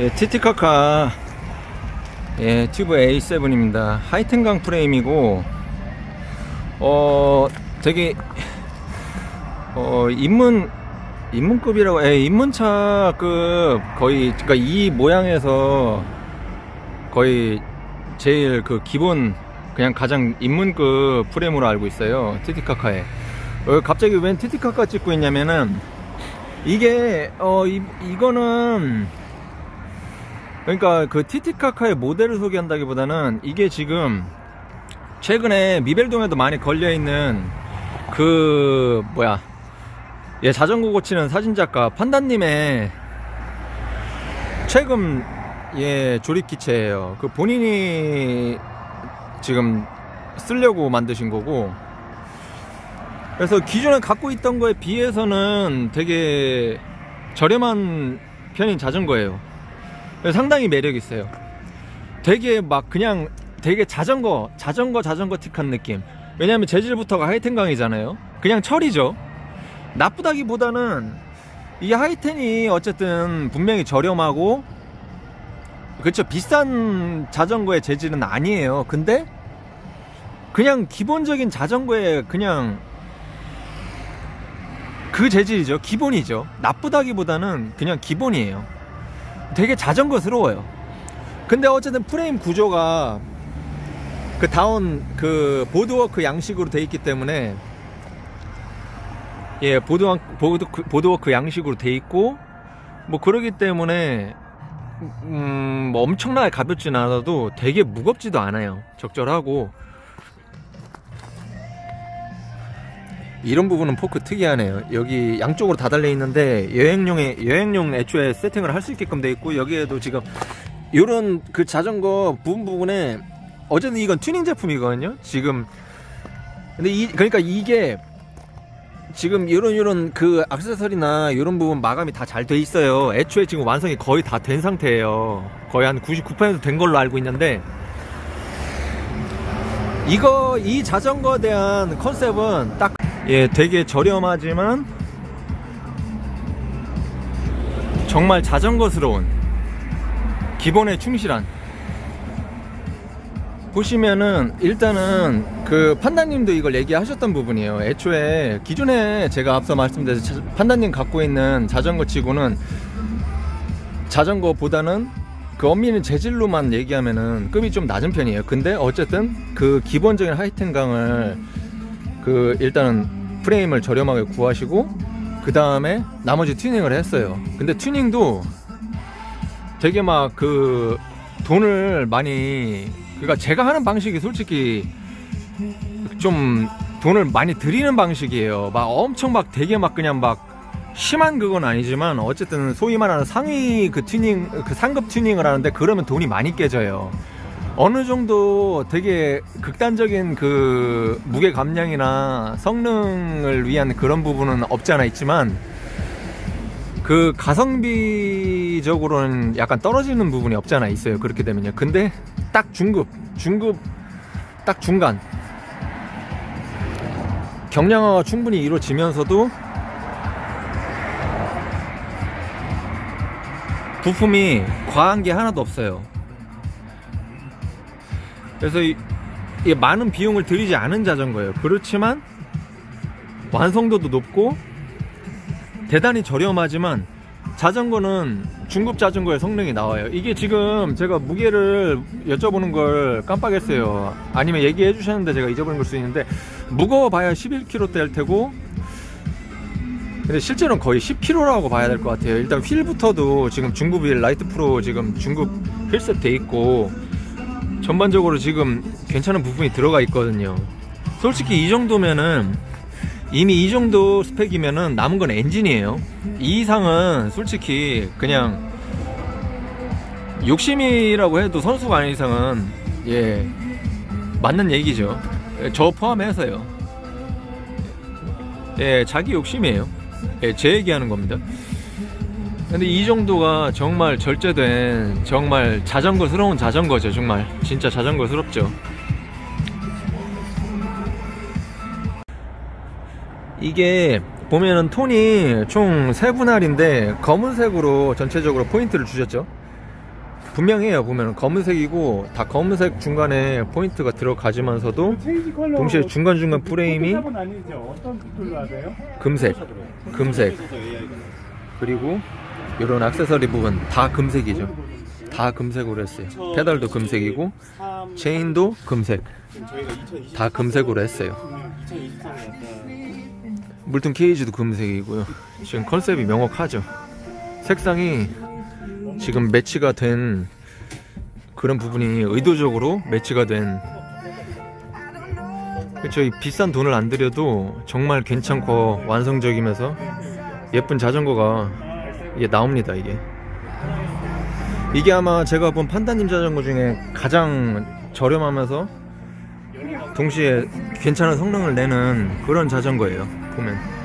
예, 티티카카 예, 튜브 A7입니다. 하이텐강 프레임이고 어 되게 어 입문 입문급이라고 예, 입문차급 거의 그러니까 이 모양에서 거의 제일 그 기본 그냥 가장 입문급 프레임으로 알고 있어요. 티티카카에. 어, 갑자기 웬 티티카카 찍고 있냐면은 이게 어 이, 이거는 그러니까 그 티티카카의 모델을 소개한다기보다는 이게 지금 최근에 미벨동에도 많이 걸려있는 그 뭐야 예 자전거 고치는 사진작가 판다님의 최근 예 조립 기체예요. 그 본인이 지금 쓰려고 만드신 거고. 그래서 기존에 갖고 있던 거에 비해서는 되게 저렴한 편인 자전거예요 상당히 매력 있어요. 되게 막 그냥 되게 자전거, 자전거, 자전거 틱한 느낌. 왜냐면 재질부터가 하이텐강이잖아요. 그냥 철이죠. 나쁘다기보다는 이 하이텐이 어쨌든 분명히 저렴하고 그렇죠. 비싼 자전거의 재질은 아니에요. 근데 그냥 기본적인 자전거의 그냥 그 재질이죠. 기본이죠. 나쁘다기보다는 그냥 기본이에요. 되게 자전거스러워요. 근데 어쨌든 프레임 구조가 그 다혼 그 보드워크 양식으로 돼 있기 때문에 예 보드 보드 보드워크 양식으로 돼 있고 뭐 그러기 때문에 음 뭐 엄청나게 가볍진 않아도 되게 무겁지도 않아요 적절하고 이런 부분은 포크 특이하네요. 여기 양쪽으로 다 달려 있는데 여행용에 여행용 애초에 세팅을 할 수 있게끔 돼 있고 여기에도 지금 이런 그 자전거 부분 부분에 어쨌든 이건 튜닝 제품이거든요. 지금 근데 이 그러니까 이게 지금 이런 이런 그 악세서리나 이런 부분 마감이 다 잘 돼 있어요. 애초에 지금 완성이 거의 다 된 상태예요. 거의 한 99%된 걸로 알고 있는데 이거 이 자전거에 대한 컨셉은 딱 예, 되게 저렴하지만 정말 자전거스러운 기본에 충실한 보시면은 일단은 그 판다님도 이걸 얘기하셨던 부분이에요. 애초에 기존에 제가 앞서 말씀드린 판다님 갖고 있는 자전거 치고는 자전거보다는 그 엄밀히 재질로만 얘기하면은 급이 좀 낮은 편이에요. 근데 어쨌든 그 기본적인 하이텐강을 그 일단은 프레임을 저렴하게 구하시고 그 다음에 나머지 튜닝을 했어요. 근데 튜닝도 되게 막 그 돈을 많이 그러니까 제가 하는 방식이 솔직히 좀 돈을 많이 들이는 방식이에요. 막 엄청 막 되게 막 그냥 막 심한 그건 아니지만 어쨌든 소위 말하는 상위 그 튜닝 그 상급 튜닝을 하는데 그러면 돈이 많이 깨져요 어느 정도 되게 극단적인 그 무게 감량이나 성능을 위한 그런 부분은 없지 않아 있지만 그 가성비적으로는 약간 떨어지는 부분이 없지 않아 있어요. 그렇게 되면요. 근데 딱 중급, 중급, 딱 중간. 경량화가 충분히 이루어지면서도 부품이 과한 게 하나도 없어요. 그래서 이, 이 많은 비용을 들이지 않은 자전거예요. 그렇지만 완성도도 높고 대단히 저렴하지만 자전거는 중급 자전거의 성능이 나와요. 이게 지금 제가 무게를 여쭤보는 걸 깜빡했어요. 아니면 얘기해 주셨는데 제가 잊어버린 걸 수 있는데 무거워봐야 11kg 될 테고 근데 실제로는 거의 10kg라고 봐야 될 것 같아요. 일단 휠부터도 지금 중급 휠 라이트 프로 지금 중급 휠셋 돼 있고 전반적으로 지금 괜찮은 부분이 들어가 있거든요. 솔직히 이 정도면은 이미 이 정도 스펙이면은 남은 건 엔진이에요. 이 이상은 솔직히 그냥 욕심이라고 해도 선수가 아닌 이상은 예 맞는 얘기죠. 저 포함해서요. 예 자기 욕심이에요. 예, 제 얘기하는 겁니다 근데 이 정도가 정말 절제된 정말 자전거스러운 자전거죠 정말. 진짜 자전거스럽죠. 이게 보면은 톤이 총 세 분할인데 검은색으로 전체적으로 포인트를 주셨죠? 분명해요 보면 검은색이고 다 검은색 중간에 포인트가 들어가지만서도 동시에 중간중간 프레임이? 금색 금색 그리고 이런 액세서리 부분 다 금색이죠. 다 금색으로 했어요. 페달도 금색이고 체인도 금색. 다 금색으로 했어요. 물통 케이지도 금색이고요. 지금 컨셉이 명확하죠. 색상이 지금 매치가 된 그런 부분이 의도적으로 매치가 된. 그쵸 이 비싼 돈을 안 들여도 정말 괜찮고 완성적이면서 예쁜 자전거가 이게 나옵니다 이게. 이게 아마 제가 본 판다님 자전거 중에 가장 저렴하면서 동시에 괜찮은 성능을 내는 그런 자전거예요 보면